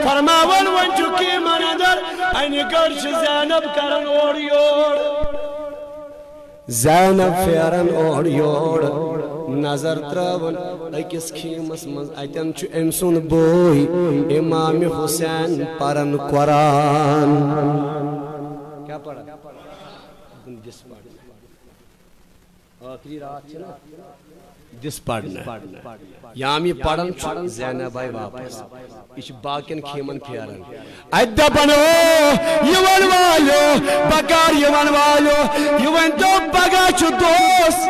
फरमावन वन चुकी मनदर। अन गर्श जैनब करन ओर योर जैनब फेरन ओर योर नज़र त्रवन अकिस खीमस मज अतन छु एम सुन बोय इमाम हुसैन परन कुरान। क्या पढ़ा? दिस पढ़ आखिरी रात छ ना दिस पढ़ना याम ये पढ़न जैनब भाई वापस यह बाकिन खेमन फेरन अदपन यवन वालो बकार यवन वालो यवन तो पगा छु दोस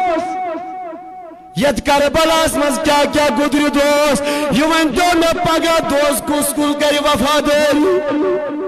यत करबलास मज क्या क्या गुजर दोस यवन तो मे पगा दोस कुस कुस कर वफादारी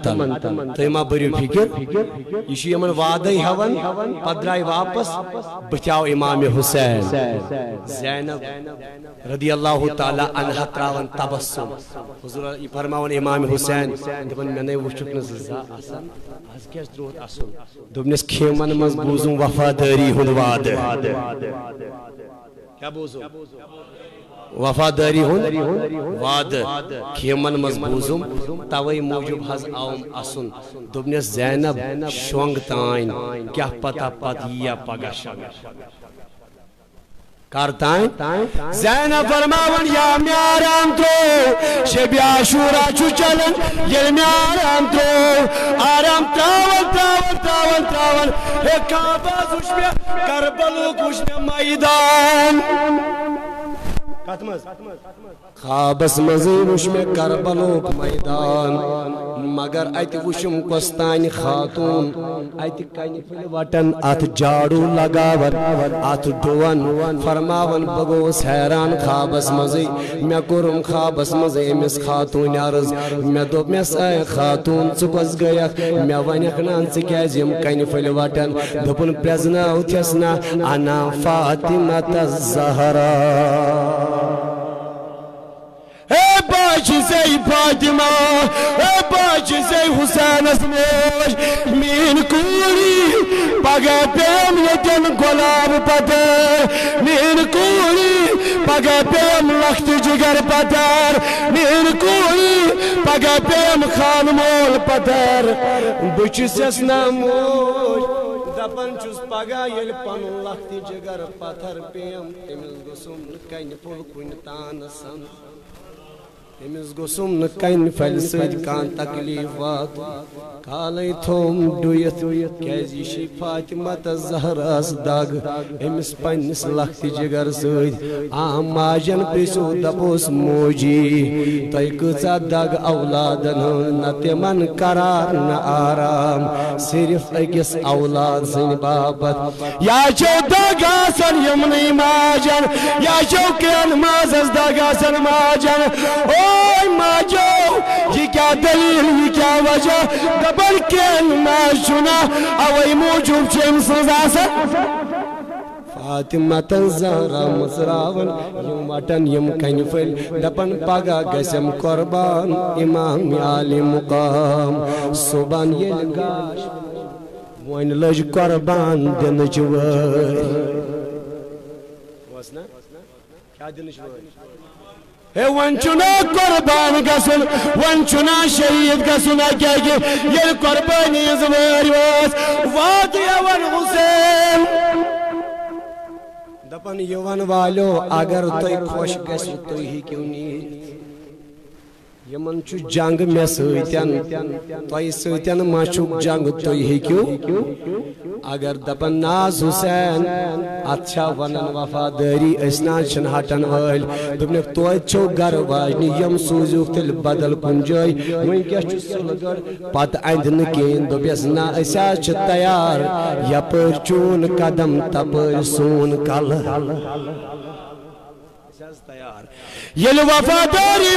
तुम मा बरियो फ़िक्र यह वाद हवन द्राय वापस बचाओ इमाम हुसैन जैनब रदी अल्लाह त्रावन हुजूर इमाम हुसैन दपन मे क्या त्रोत असल दोपनस खेमन मज बूजुम वफादारी हुंद वाद क्या बूजुम वफादारी हुन वाद खेमन मज बूजुम तवे मूजूब हज आउम असुन। दोपनस जैनब शोंग ताइन क्या पता पत या पगा कर ताइन जैनब फरमावन या म्याराम त्रो शब आशूरा छु चलन ये म्याराम त्रो आराम त्रावन त्रावन त्रावन त्रावन हे काबा कुछ में करबलो कुछ में मैदान। खाबस मजी वुश में करबलोक मैदान, मगर अत वुशम कोस्तान खातून अत कन फुल वटन अत झाड़ू लगावन अत डुवन, फरमावन बगोस हैरान खाबस मजी मे कोरुम खाबस मजी अमिस खातून अर्ज़ मे दोप मेस खातून छु कस गयक मे वनक नान च कन फुल वटन दोपन प्रेजनाव थेसना अना फातिमा तजहरा। बाजी से फातिमा ए बाजी से हुसैन असमोश मीन कूरी पगे पेम यतन गुलाब पतर मीन कूरी पगे पेम लख्त जिगर पतर मीन कूरी पगे पेम खान मोल पतर बुचिस नामोश दपन चुस पगा ये पन लख्त जिगर पत्थर पेम तमिस गुसुम कन पुल कुन तान सन अमिस गोसुम न कन फल सद कान तकलीफ़ वात काले थोम डुयत कैज यह फातिमा जहरास दग अमिस पन्निस लख्त जिगर सद आम माजन प्रिसो दपोस मोजी तय कचा दग औलादन न तिमन करार न आराम सिर्फ़ अकिस औलाद सन बाबत या चो दग आसन यमन माजन या चो केन माजस दग आसन माजन ओ माजो ये क्या दलील ये क्या वजह दबर के माजुना अवै मूजूब चेम सजासा फातिमा तंजरा मसरावन यम वटन यम कनफल दपन पगा गसम कुर्बान इमाम आली मुकाम सुबन ये गाश वन लज कुर्बान दिन जवर वसना क्या वन चुना कुर्बान गसन वंचुना शहीद गसन क्या ये कुर्बानी जवार वास वाद यवन हुसैन दपन यवन वालो, अगर तुय खुश गस तुय ही क्यों यमन छु जंग मे सतन तय सतन मा जंग हेक्यू अगर दपन नाज हुसैन अच्छा वनन वफादारी छन हटन वल दुपने छो घर वाजनी यम सूजु तिल बदल कुन जय पत अंद न केन दोबस ना तैयार यपर चून कदम तपर सोन कल। तैयार ये वफादारी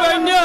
बनो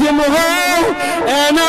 दिमहो एना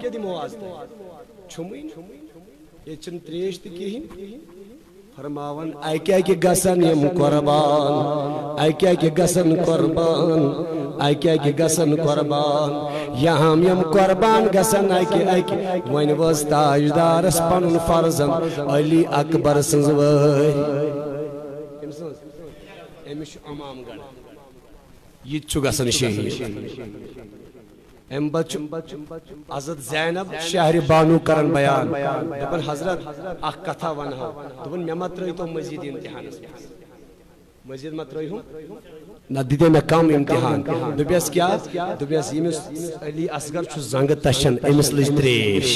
क्या दिमो आज छुमुई ये चन त्रेश त कहीं फरमावन अकि अकि गसन यम कुर्बान अकि अकि गसन कुर्बान अकि अकि गसन कुर्बान, यहाँ यम कुर्बान गसन अकि अकि वन वस ताजदारस पनुन फर्जन, अली अकबर सन्ज वहरी अमिस अमामगढ़ ये गसन शहीद। अम अजत जैनब, शहर बानू कर बयान दपन हज़रत अख कथा वन दोपन मे मा त्रो मजीद इम्तहान मजीद मा त्रो न दिते मे कम इम्तहान। दोपस क्या? दोपस यमिस अली असगर जंग तशन अमिस लज त्रेश।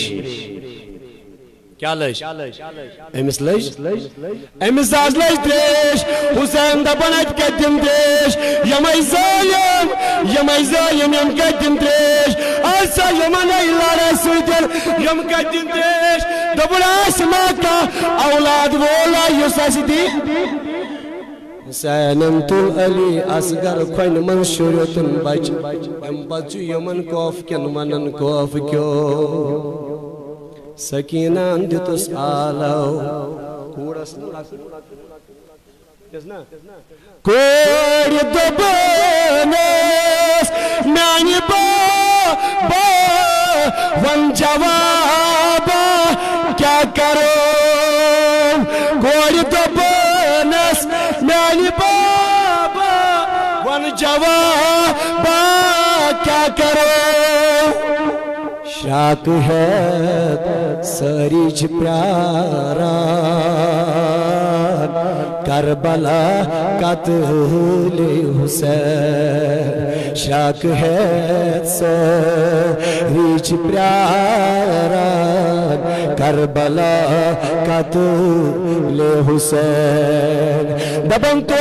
क्या लज? अमिस लज? अमिस आज लज त्रेश हुसैन दपन अत कम त्रेश यम जायम यम जायम यम कम त्रेश आसा यमन लड़ा सुन यम कम त्रेश दपन आसमा का औलाद वोला युस दी हुसैनम तुल अली असगर खन मन शुरुतन बच। अम बच यमन कोफ कन मनन कोफ क्यों? सकीनान दितुस आलो कूड़स कोड़ दोबनस म्यानि बाबा वन जवाब, क्या करो? कोड़ दोबनस म्यानि बाबा वन जवाब, क्या करो? शाक है सरीज प्यारा। करबला कतले हुसैन। शाक है सरीज प्यारा। करबला कतले हुसैन। दबन तो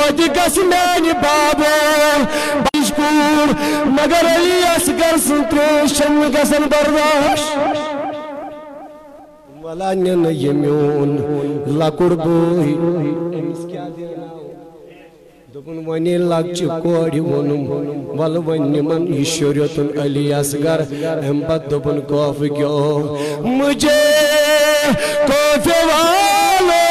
गस मैंने बाबा मजबूर मगर अली असगर सुत्रेशन गसन बर्दाश। वला नन यम्यून लकुड़ बोई। अमिस क्या देना दोपन वने लक्च कोड़ वनुम वल वन मन ईश्वरतुन अली असगर, हम पत दोपन कौफ क्यों मुझे कौफे वालो,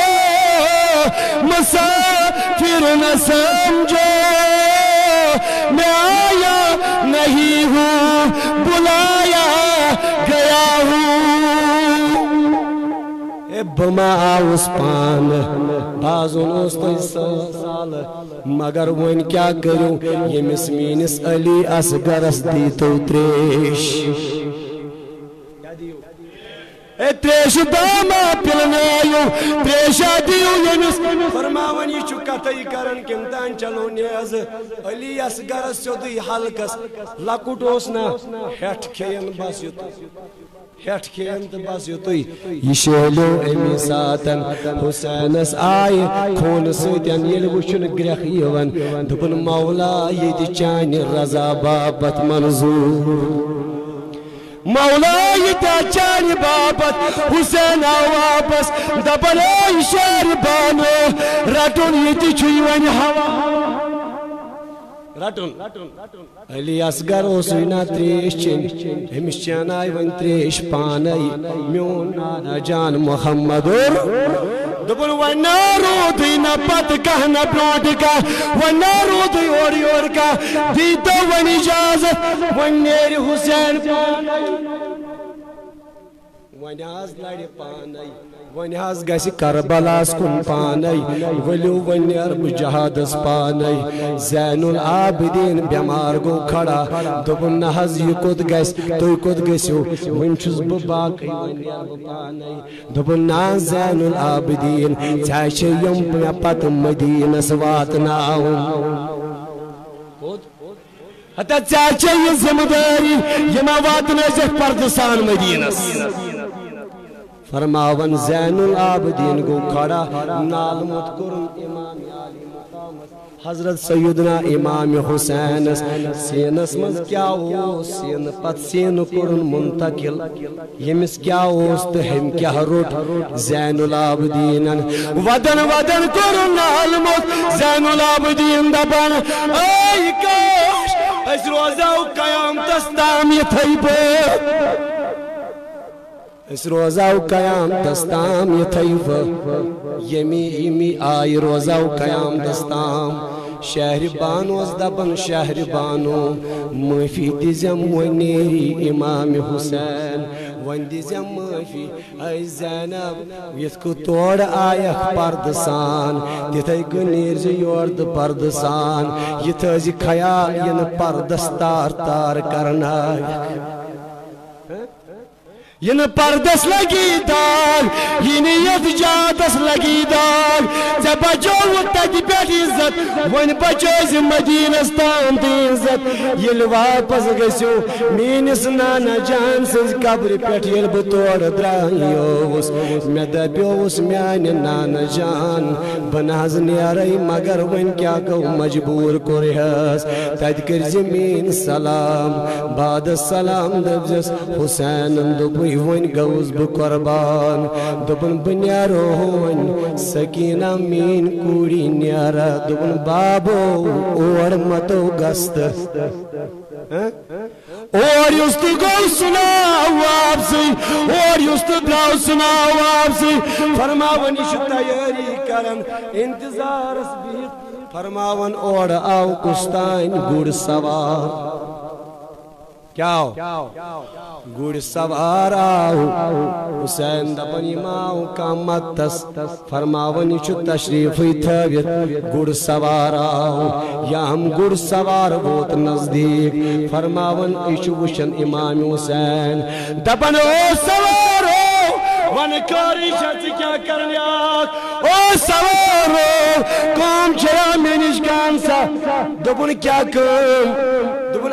मुसाफिर न समझो। मैं आया नहीं हूँ, बुलाया गया हूँ। बमा पान। बाजुन तो साल। मगर वन क्या करूँ? यमिस मीनिस अली असगरस दी तो त्रेश त्रेश दामा पिलनायो त्रेशा दियो यमिस फरमावन ये कथई करन किम तान चलो नेज अली असगर सोदु हलकस लकुट ओस ना हेठ खेयन बस युत हेठ खेयन तो बस युत ये शेलो एमी सातन हुसैनस आय खून सतन येल वुचन ग्रख यवन दुपन मौला ये चान रजा बाबत मौला ये चार बाबत हुसैन वापस दबन शहर बानो रटुन ये वन हवा रटुन अली असगर ओसना त्रेश चन अमिस चनाय वन त्रेश पान म्योन नाना जान मोहम्मद दोपन वन रोद न पत कह न ब्रोट का वन रोद और योर का दी तो वन इजाज़त वन नेर हुसैन वन आज लड़ पान वन आज गस करबलास कुन पान वलू वन अरब जहादस पान जैनुल आबिदीन बेमार गो खड़ा दोपन न हज यह कोत तुम कोत गसो वन दोपन ना जैनुल आबिदीन छे यम पत मदीनस वातनाव हता ज़िम्मेदारी यमा वातन मदीनस। फरमावन जैनुल आबदीन गो खड़ा नाल मुत कुरन इमाम आली हज़रत सैयदना इमाम हुसैन सीनस मज क्या सीन पत सीन कुरन मुंतकिल यमिस क्या तो हम क्या रोट जैनुल आबदीन वदन वदन कुरन नाल मुत जैनुल आबदीन दबन ऐ काश अस रोजाओ कयामतस ताम ये थई पे कयाम दस्ताम यथैव यमी यमी आय रोजाव कयाम दस्ताम। शहर बानोस दपन शहर बानो माफ़ी दिजम वनेरी इमाम हुसैन। वन दिजम माफ़ी ऐ जैनब यथ को तोड़ आयख पर्द सान तिथै गनीर ज योर्द पर्द सान यथ ख्याल यन पर्दस तार तार करना इन पर्दस लगी दाग इन यथ लगी दाग। ऐ बचो तत पे बचो मदीनस ताम तो ये वापस गो मीनिस नाना जान सज पे बह तोड़ द्रायोस मे दपोस मान नाना जान। बह नेर मगर वन क्या गो मजबूर कोरहस। तत कर मीन सलाम बाद सलाम दपस हुसैन दोप वन गौस बह कुर्बान दोपन बह नो वन सकीना मीन कूड़ी न्यारा दोपन बाबो और मतो गस्त और युस तो गो सुनाव आपसे और युस तो द्राव सुनाव आपसे फरमावन तैयारी करन इंतज़ार फरमावन और आओ कुस्तान गुड़ सवार क्या गुड़ सवार हुसैन दपन माओ का मतस फरमावन तशरीफ़ थवित गुड़ सवार आओ या हम गुड़ सवार वोत नज़दीक। फरमावन इशु वुशन इमाम हुसैन। दपन ओ सवार हो वन कारी शत क्या करने ओ सवार हो कौम छया मेनिश कान सा। दपन क्या कर?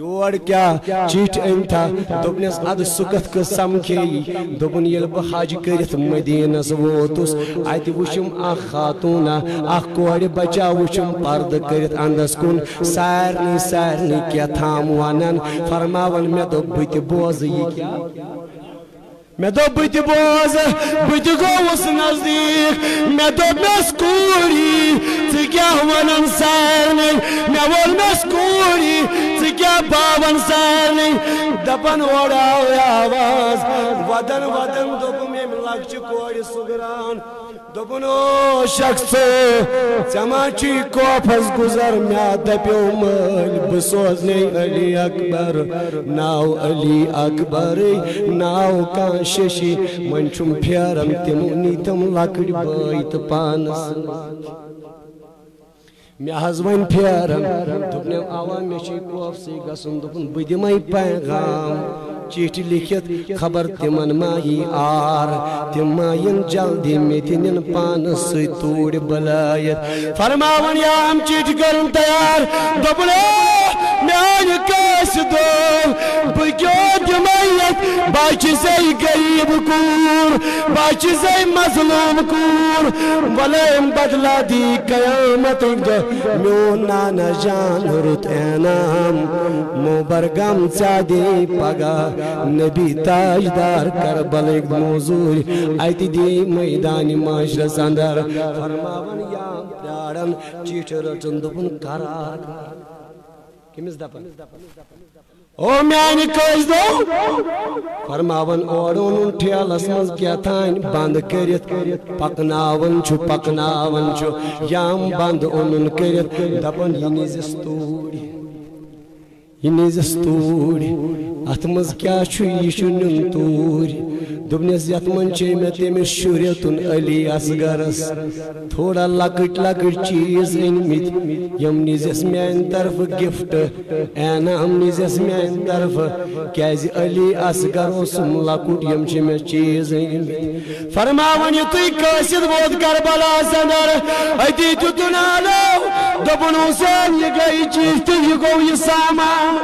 योर क्या चिठ अम था दोपनस अद सुकत कस समखे दोपन ये बह हज कर मदीनस वोतुस अत वुचम अख खातूना अख कोर बचा वुचम पर्द कर अंदस कुन सारनी सारनी क्या थाम वन फरमावन मे दो बत बोज ये क्या मे दो बत बोज बत गोस नज़दीक मे दो मस कूरी ज क्या वन सारनी मे वोल मस कूरी क्या बावन सारनी दपन ओड़ाव आवाज़ वदन वदन दोप में लक्ष दोपन शख्स चमा ची कोफस गुजर म्या दप्यो मल बसोजने अली अकबर, नाव अली अकबर, नाव का शशि, मंचुम फेरम तिम नीतम लकड़ बैत पानस मे हज वन फेरन दोपन आवा मे खौफ से गसन दोपन बह दिम चिठ लिखित खबर तिमन मा आर। तिम मा जल्दी मे तिन पान सूर बलायत। फरमावन चिठ कर तैयार? दोपन मान कस दो बह क्यों दिमयत बच से गरीब कूर बच से मजलूम कूर वले बदला दी कयामत दो म्यो नाना जान रुत एनाम मोबरगम चादे पगा नबी ताजदार करबल मौजूर अति दी मैदान माशरस अंदर फरमावन या प्राणन चिठ रचन दुपन करार किमिस दपन ओ म्यान कस दो फरमावन ओड़न ठेलस मज क्या थान बंद करित पकनावन छु पकनावन छु याम बंद ओनन करित दपन ये निजस तूड़ी ये अत ये तूड़ी दोपनस यथ मन मे तमिस शुर तुन अली असगरस थोड़ा लकट लकट चीज़ अनमित मान तरफ़ गिफ्ट एनाम निजस मान तरफ़ क्या अली असगर ओसम लकुट मे चीज़ अनमित यु संदर अति तुनालो दोपन हुसैन ये गई चीज़ तो ये गो ये सामान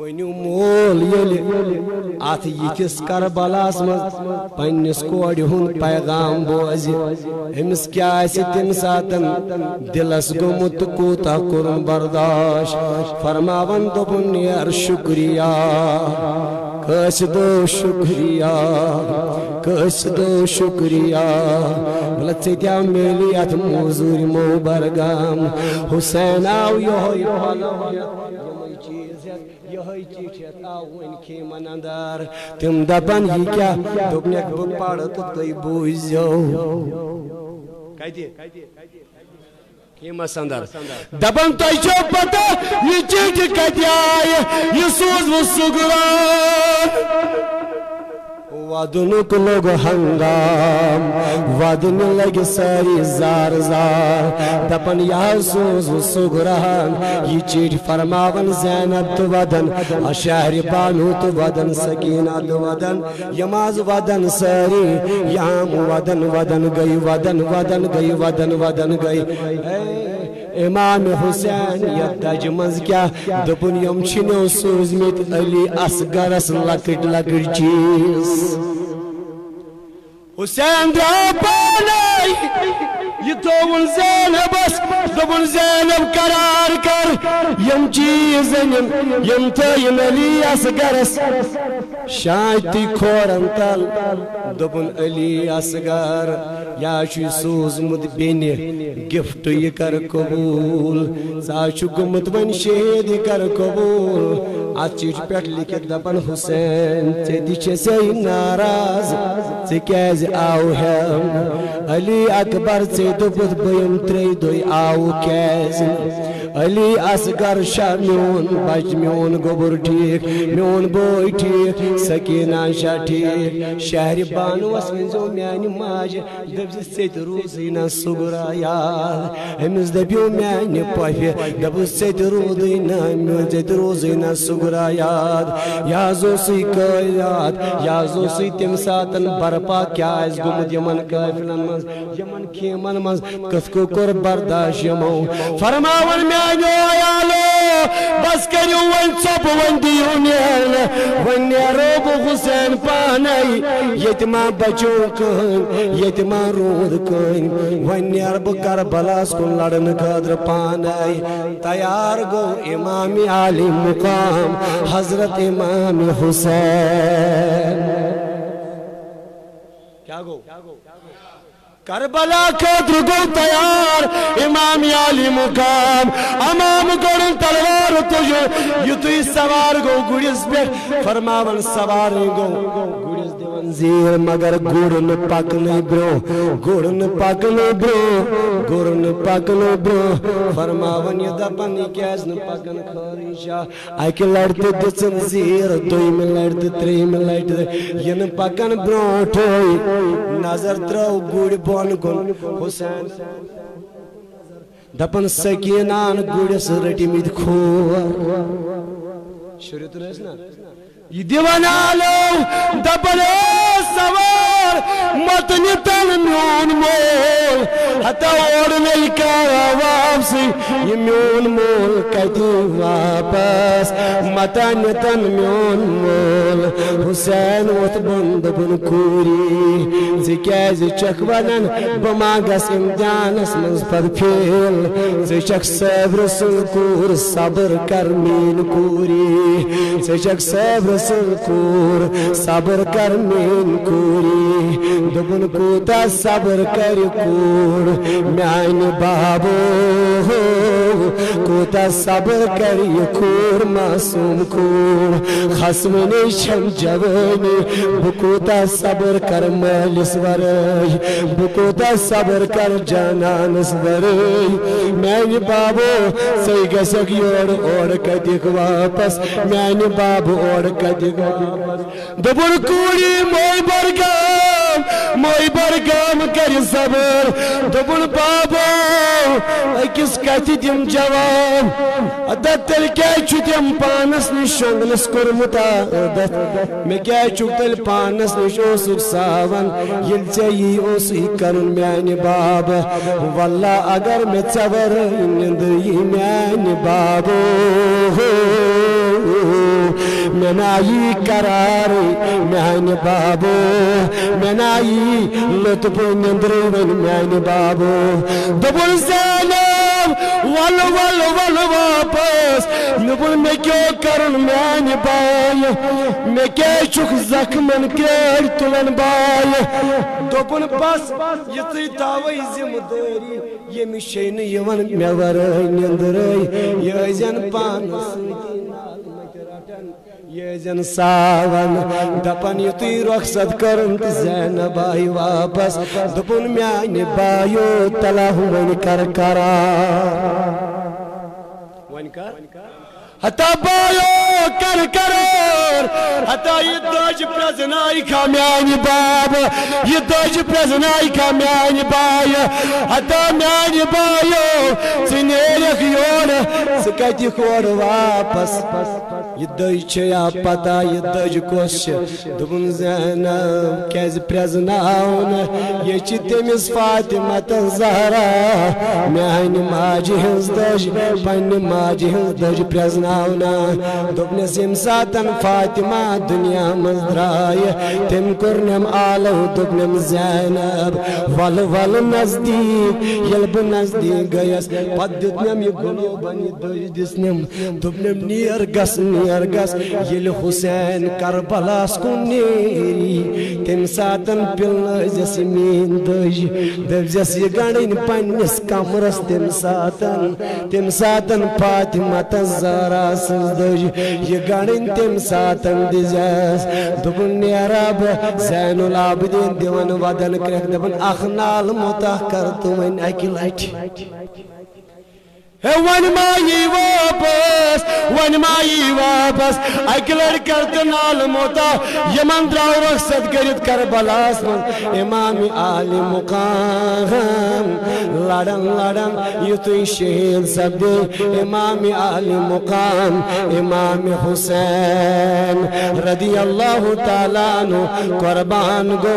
वनु मोल येल अत यिस करबलास मज पन्निस कोड़ हुंद पैगाम बोज अमिस क्या तम सातन दिलस गोमुत कूता कुरुन बर्दाश फरमावन दोपुन यार शुक्रिया कस दो शुक्रिया, कस दो शुक्रिया। भला क्या मेली अथ मजूर मो बरगाम हुसैन आव यो यही चिठियत आव वन खेमन अंदर तुम दपन यह क्या? दोपनक बह पढ़ तो तुम बूझो। खेमस दपन तुम पता यह चिठी कत आय वदनुक लोग हंगाम। वदन लग सारी जार जार। दपन यह सोज सुगरहान ये चिठ फरमावन जैनब तो वदन। अशहर बानू तो वदन सकीना तो वदन। यमाज वदन सारी। याम वदन वदन गई, वदन वदन गई, वदन वदन गई। इमाम हुसैन यज मज क्या दोपन यम सूजमित अली असगरस लकट लकट चीज़ हुसैन ये तोवन जैनबस दोपन जैनब करार कर यम चीज़ यम तयन अली असगरस शांति खोरन तल दोपन अली असगर या सूजमुत बेन गिफ्ट यह कर कबूल। सा गुमुत वन शहीद कर कबूल। अत चिठ पे लिखित दपन हुसैन चे नाराज़ चे आव हम। अली अकबर चे दोपुत बम त्रे दु आव कैज। अली असगर शाह मोन बच मोन गोबर ठीक मोन बोय ठीक, सकीना शाह ठीक। शहर बानुस वो मान माज दपस से रूज ना सुगरा याद अमिस दपो मान पफे दपस से रूद ना मे रोज ना सुगरा याद। याद याजो सी तम सातन बरपा क्या गुमुत यमन काफिलन मज, यमन खेमन मज कथ को कर बर्दाश्त यमो फरमावन म्यानो बस नेरो बु हुसैन पानै कन यतिमा रोद करबलास कुन लड़न खद्र पानै तैयार गो इमाम मुकाम हज़रत इमाम हुसैन क्या करबला खतर गो तैयार इमाम याली मुकाम अमाम गोरन तलवार तुझो युतु सवार गो गुड़िस पे फरमावन सवार गो गुड़िस दिवन जीर मगर गुड़न पकने ब्रो। गुड़न पकने ब्रो, गुड़न पकने ब्रो। फरमावन ये दपन कैस न पकन खरीशा आके लड़ते दिसन जीर दोइम लड़ते त्रीम लड़ते यन पकन ब्रोठो नज़र त्रव गुड़ बोन गुन। हुसैन। दपन सकीनान गुड़स रटिमित खोर शुरू तो ना? सवार, मत मोल। का वापसी, ये म्योन मोल कदी वापस। मत नितन म्योन मोल, हुसैन वत बंद बन कूरी जिक्याज चक वनन बमागस इम्तिहानस मंज पद फेल। जिचक सब्र सुकूर सब्र कर मेन कूरी कर कूरी दोपन कूता सब्र कर कूर मान बाबो कूता सब्र कर कूर, मासूम कूर, खसम छम जवानी बकूता सब्र कर मालिस वरय बकूता सब्र कर जानानस वरय मान बाबो, सही गसक योर और कदिक वापस मान बाबो और दिम जवाब तेल क्या पानस निश शोंगलस कोरमुत मे क्या तेल पानस निश ओसुक सावन? ये कर म्यान बाब। वल्ला अगर मे चवर निंद यी म्यान बाबो। मेनाई करार म्यान बाबू, मेनाई लुत्फ निंद्र वन म्यान बाबू। दबुल वल वल वल वापस। नबुल मे क्यों करन म्यान बाय मे क्या चुक जख्मन केड़ तुलन बाय। दोपन बस ये तावे ज़िम्मेदारी, ये मिशन यवन मे वर निंद्र, ये जन पान ये जन सावन दपन युति रखसत करन जैन आई वापस। दपुन मान बायो तला वन कर करा। वन कर? हता बायो कर करोर हता ये दज प्रजनाई का म्यान बाब ये दज प्रजनाई का म्यान बाय हता म्यान बायो सिनेरख योर सकति खोर वापस ये दज छ या पता ये दज कोश दुबुन जैनब कैज प्रजनाउन ये छ तमिस फातिमा तजहरा म्यान माज हंस दज पन्न माज हंस दज प्रजना सातन फातिमा दुनिया मज द्राय तम कर्नम आलो दोपनम जैनब। वल वल नज़दीक यल ब नज़दीक गयस। पत दितनम ये गुलो बन दज दिसनम दोपनम नियर गस नियर गस। यल हुसैन करबलास को नेरी। तम सातन पिल जस मीन दज। दब जस ये गणन पन्नस कमरस तम सातन। तम सातन फातिमा तजरा दज। ये गणन तम सातन दिजस दुबन नेराब जैनुल आबदीन, दिवन वदन करक दबन अखनाल मुतह कर तुमन अकि लटि वन माई वापस, वन माई वापस। अकलर करत नाल मोता यमन द्राव रखसत कर बलास मन इमाम आली मुकाम लड़न लड़न युतु शहीद सब्दे इमाम आली मुकाम इमाम हुसैन। रदी अल्लाह ताला नु कुर्बान गो।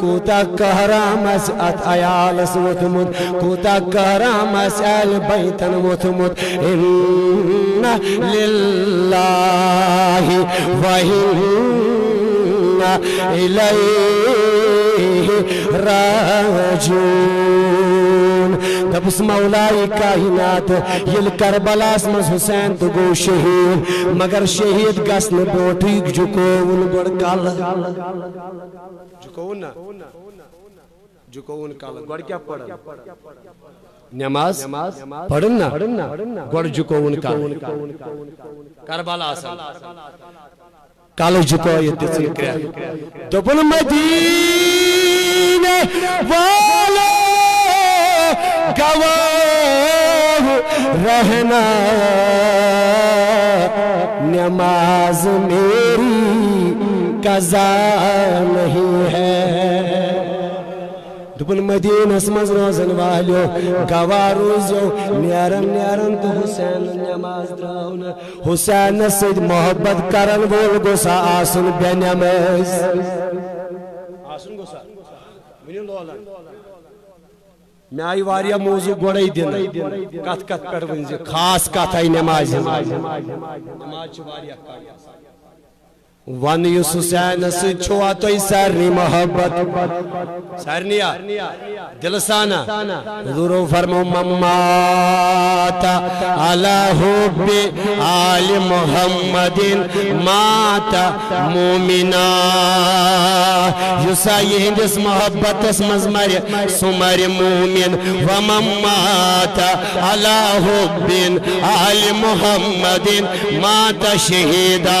कूता कहराम अत अयालस वोथमुत कूता कहराम अल बैतन लिल्लाहि व इन्ना इलैहि राजिऊन दबस मौलाई काहिनात ये करबलास मज हुसैन तो गो शहीद। मगर शहीद गसन बोटी झुकोवन गोड़ काल। झुकोवन ना? झुकोवन काल। गोड़ क्या पड़? नमाज़ पढ़न गोड़ झुकोवन काल करबला काल झुको दोपन मदीने वालो गवाह रहना। नमाज़ मेरी कजा नहीं है। दुपन मदीनस मज रोजन वालो गवाह रोजो नेरन नेरन तो हुसैन नमाज़ द्राउन हुसैन सद मोहब्बत करन वोल गोसा आसन बेनमाज आसन गोसा मिन लोलन मे आई वारिया मौजू गोड़े दिन कत कत पे वन खास कत आई नमाज़ नमाज़ वन युस हुसैन सुवा तो सारनी मोहब्बत। सारनिया, दिलसाना हुजूरो फरमो मम्माता अला आल मुहम्मदिन माता, मोमिना। युसा यहंदिस मोहब्बतस मज मर सुमर मोमिन व मम्माता अला हुब्बिन आल मुहम्मदिन माता शहीदा।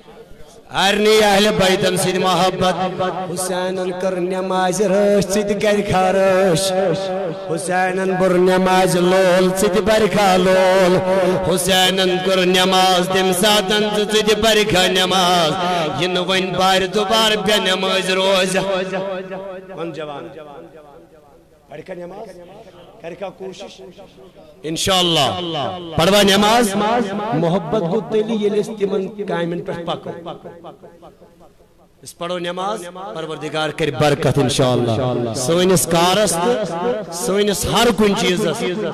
अरनी अहल बैतन सिद मोहब्बत। हुसैनन कर नमाज़ रश सिद कर खारश बुर नमाज़ लोल सिद बरखा लोल। हुसैनन कर नमाज़ तम सातन सिद बरखा नमाज़ इन वन बार दोबार बे नमाज़ रोज। वन जवान। पढ़कर नमाज़ इंशाअल्लाह पढ़वा नमाज़। मोहब्बत गो तेली ये तिमन पे पको पढ़ो नमाज़, परवरदिगार कर बरकत इंशाअल्लाह सोइनस कारस सोइनस हर कुन चीज़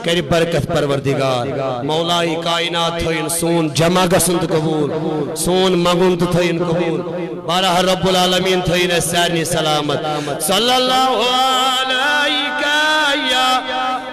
कर बरकत परवरदिगार। मौलाई कायनात थोइन सोन जमा गसन कबूल, सोन मगुन थोइन कबूल। बारह रब्बुल आलमीन थोइन सारनी सलामत। सल्लल्लाहु अलैका या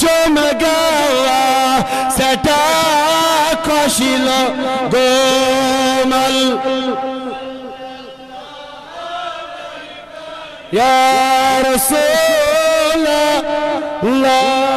चुम गवा सटा खुशलो गोमल। या रसूल अल्लाह